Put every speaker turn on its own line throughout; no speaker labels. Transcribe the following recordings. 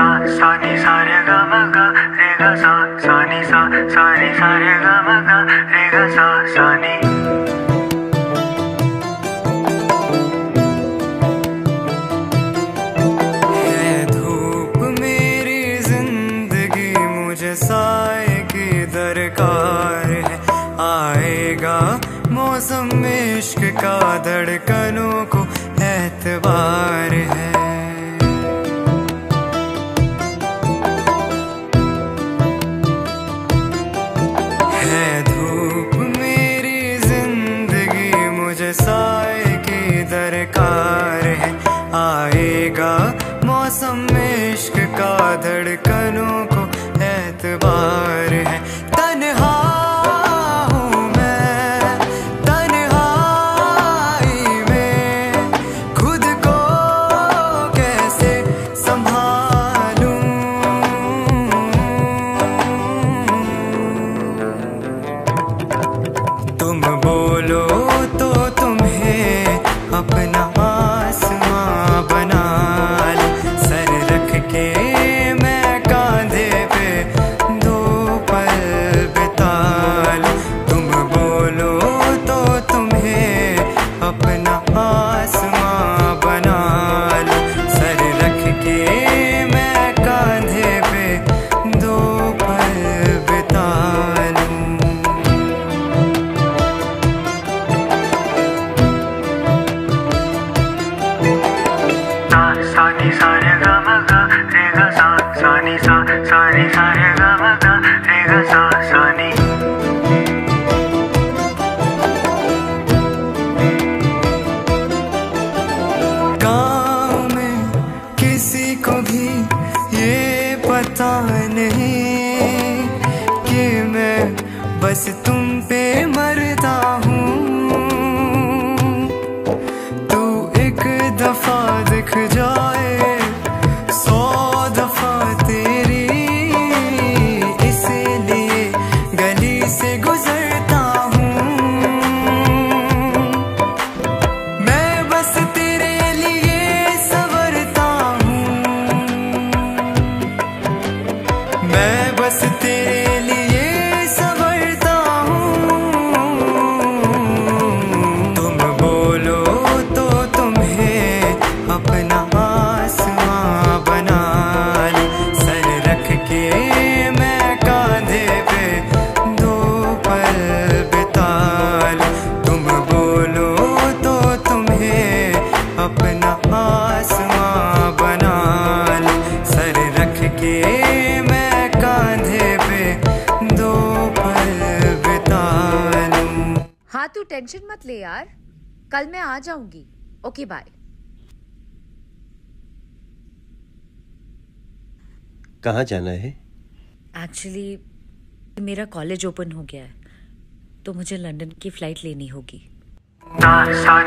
सा सा, नी, सा, रे म रे सा सा सा
सा सा, रे म रे सा सा दरकार आएगा मौसम इश्क का धड़कनों को एतबार। दरकार है। आएगा मौसम इश्क का धड़कनों को भी ये पता नहीं कि मैं बस तुम पे मरता हूँ। तू एक दफ़ा दिख जाए तू
टेंशन मत ले यार कल मैं आ जाऊँगी ओके बाय
कहाँ जाना है
एक्चुअली मेरा कॉलेज ओपन हो गया है तो मुझे लंदन की फ़्लाइट लेनी होगी
सा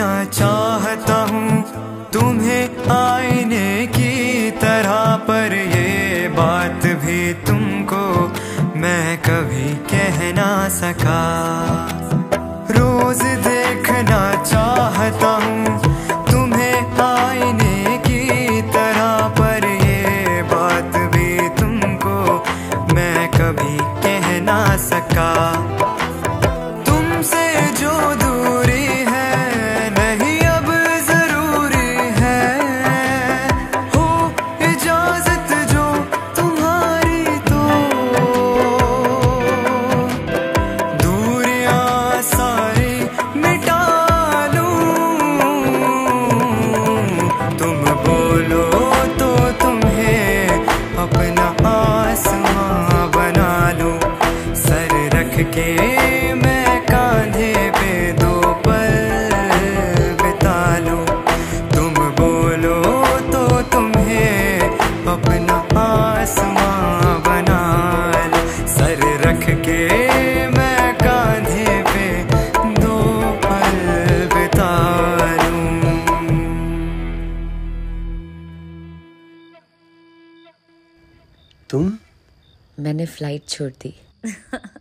देखना चाहता हूँ तुम्हें आईने की तरह, पर ये बात भी तुमको मैं कभी कह ना सका। के मैं कांधे पे दो पल बिता लूँ
तुम?
मैंने फ़्लाइट छोड़ दी।